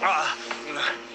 啊，嗯。